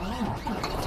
you